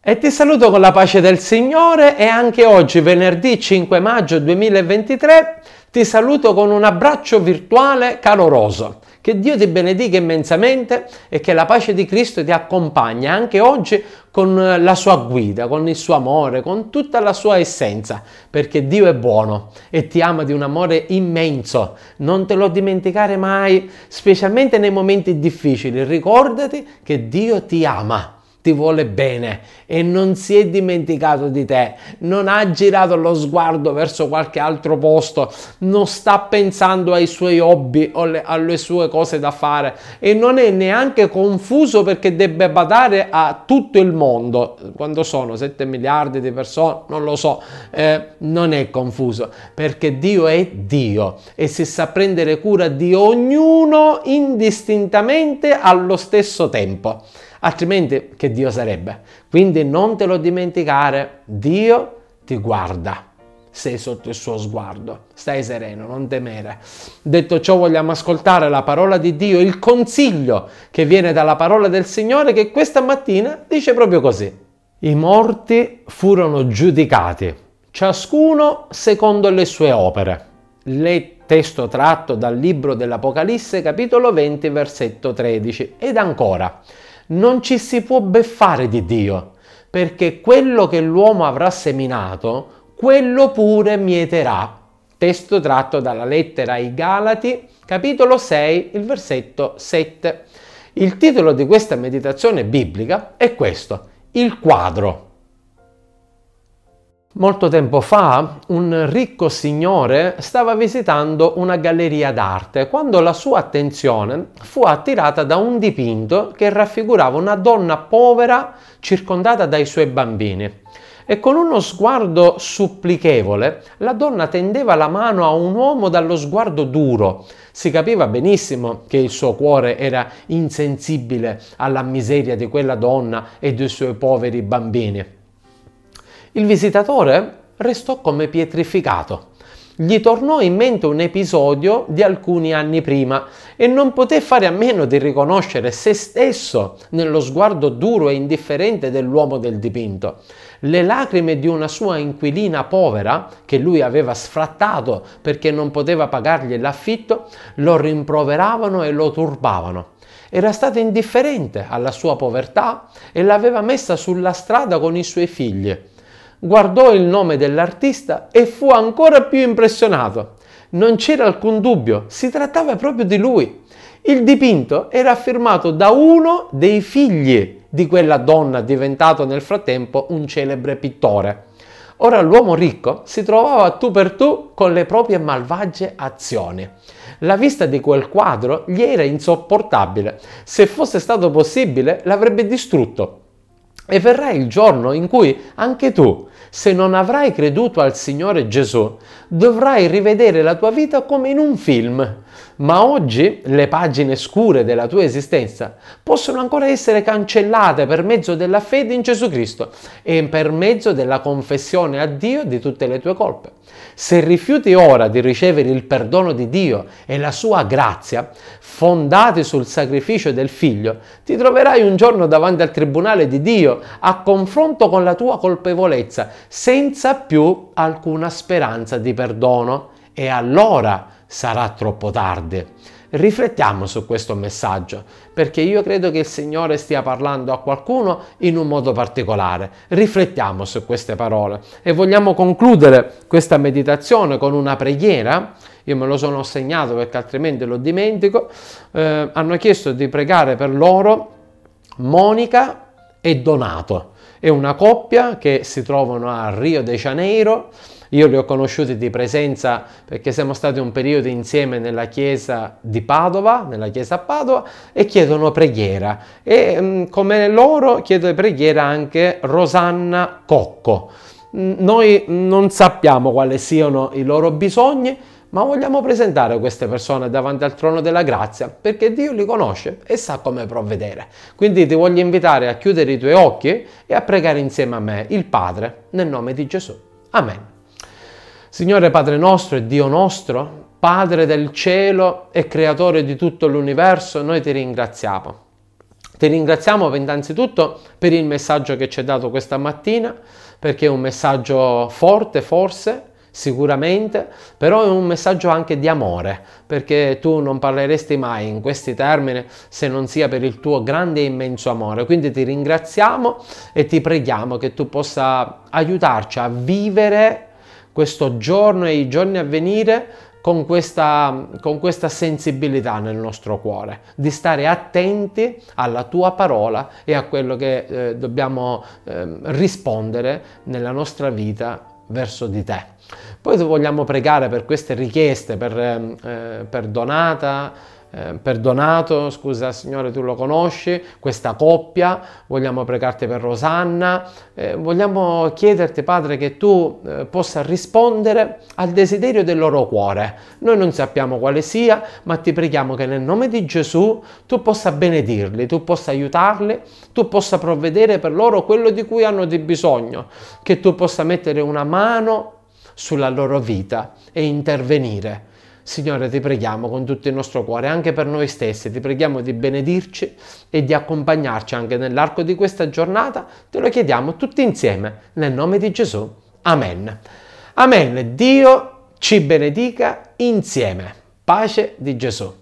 E ti saluto con la pace del Signore e anche oggi, venerdì 5 maggio 2023, ti saluto con un abbraccio virtuale caloroso. Che Dio ti benedica immensamente e che la pace di Cristo ti accompagna anche oggi con la sua guida, con il suo amore, con tutta la sua essenza, perché Dio è buono e ti ama di un amore immenso. Non te lo dimenticare mai, specialmente nei momenti difficili. Ricordati che Dio ti ama ti vuole bene e non si è dimenticato di te, non ha girato lo sguardo verso qualche altro posto, non sta pensando ai suoi hobby o le, alle sue cose da fare e non è neanche confuso perché debba badare a tutto il mondo. Quando sono 7 miliardi di persone, non lo so, eh, non è confuso perché Dio è Dio e si sa prendere cura di ognuno indistintamente allo stesso tempo altrimenti che Dio sarebbe? Quindi non te lo dimenticare, Dio ti guarda, sei sotto il suo sguardo, stai sereno, non temere. Detto ciò vogliamo ascoltare la parola di Dio, il consiglio che viene dalla parola del Signore che questa mattina dice proprio così. I morti furono giudicati, ciascuno secondo le sue opere. Le testo tratto dal libro dell'Apocalisse capitolo 20 versetto 13 ed ancora non ci si può beffare di Dio, perché quello che l'uomo avrà seminato, quello pure mieterà. Testo tratto dalla lettera ai Galati, capitolo 6, il versetto 7. Il titolo di questa meditazione biblica è questo, il quadro. Molto tempo fa un ricco signore stava visitando una galleria d'arte quando la sua attenzione fu attirata da un dipinto che raffigurava una donna povera circondata dai suoi bambini. E con uno sguardo supplichevole la donna tendeva la mano a un uomo dallo sguardo duro. Si capiva benissimo che il suo cuore era insensibile alla miseria di quella donna e dei suoi poveri bambini. Il visitatore restò come pietrificato. Gli tornò in mente un episodio di alcuni anni prima e non poté fare a meno di riconoscere se stesso nello sguardo duro e indifferente dell'uomo del dipinto. Le lacrime di una sua inquilina povera, che lui aveva sfrattato perché non poteva pagargli l'affitto, lo rimproveravano e lo turbavano. Era stata indifferente alla sua povertà e l'aveva messa sulla strada con i suoi figli guardò il nome dell'artista e fu ancora più impressionato. Non c'era alcun dubbio, si trattava proprio di lui. Il dipinto era firmato da uno dei figli di quella donna diventato nel frattempo un celebre pittore. Ora l'uomo ricco si trovava tu per tu con le proprie malvagie azioni. La vista di quel quadro gli era insopportabile. Se fosse stato possibile l'avrebbe distrutto. E verrà il giorno in cui anche tu, se non avrai creduto al Signore Gesù, dovrai rivedere la tua vita come in un film. Ma oggi le pagine scure della tua esistenza possono ancora essere cancellate per mezzo della fede in Gesù Cristo e per mezzo della confessione a Dio di tutte le tue colpe. Se rifiuti ora di ricevere il perdono di Dio e la sua grazia, fondati sul sacrificio del figlio, ti troverai un giorno davanti al tribunale di Dio a confronto con la tua colpevolezza, senza più alcuna speranza di perdono. E allora sarà troppo tardi. Riflettiamo su questo messaggio, perché io credo che il Signore stia parlando a qualcuno in un modo particolare. Riflettiamo su queste parole e vogliamo concludere questa meditazione con una preghiera. Io me lo sono segnato perché altrimenti lo dimentico. Eh, hanno chiesto di pregare per loro Monica e Donato. È una coppia che si trovano a Rio de Janeiro io li ho conosciuti di presenza perché siamo stati un periodo insieme nella chiesa di Padova, nella chiesa a Padova, e chiedono preghiera. E mm, come loro chiede preghiera anche Rosanna Cocco. Noi non sappiamo quali siano i loro bisogni, ma vogliamo presentare queste persone davanti al trono della grazia perché Dio li conosce e sa come provvedere. Quindi ti voglio invitare a chiudere i tuoi occhi e a pregare insieme a me, il Padre, nel nome di Gesù. Amen. Signore Padre nostro e Dio nostro, Padre del cielo e creatore di tutto l'universo, noi ti ringraziamo. Ti ringraziamo innanzitutto per il messaggio che ci hai dato questa mattina, perché è un messaggio forte forse, sicuramente, però è un messaggio anche di amore, perché tu non parleresti mai in questi termini se non sia per il tuo grande e immenso amore. Quindi ti ringraziamo e ti preghiamo che tu possa aiutarci a vivere questo giorno e i giorni a venire con questa, con questa, sensibilità nel nostro cuore, di stare attenti alla tua parola e a quello che eh, dobbiamo eh, rispondere nella nostra vita verso di te. Poi vogliamo pregare per queste richieste, per, eh, per Donata, eh, perdonato, scusa Signore tu lo conosci, questa coppia, vogliamo pregarti per Rosanna, eh, vogliamo chiederti Padre che tu eh, possa rispondere al desiderio del loro cuore. Noi non sappiamo quale sia, ma ti preghiamo che nel nome di Gesù tu possa benedirli, tu possa aiutarli, tu possa provvedere per loro quello di cui hanno di bisogno, che tu possa mettere una mano sulla loro vita e intervenire Signore, ti preghiamo con tutto il nostro cuore, anche per noi stessi, ti preghiamo di benedirci e di accompagnarci anche nell'arco di questa giornata. Te lo chiediamo tutti insieme, nel nome di Gesù. Amen. Amen. Dio ci benedica insieme. Pace di Gesù.